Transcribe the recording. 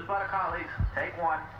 Lose by the colleagues. Take one.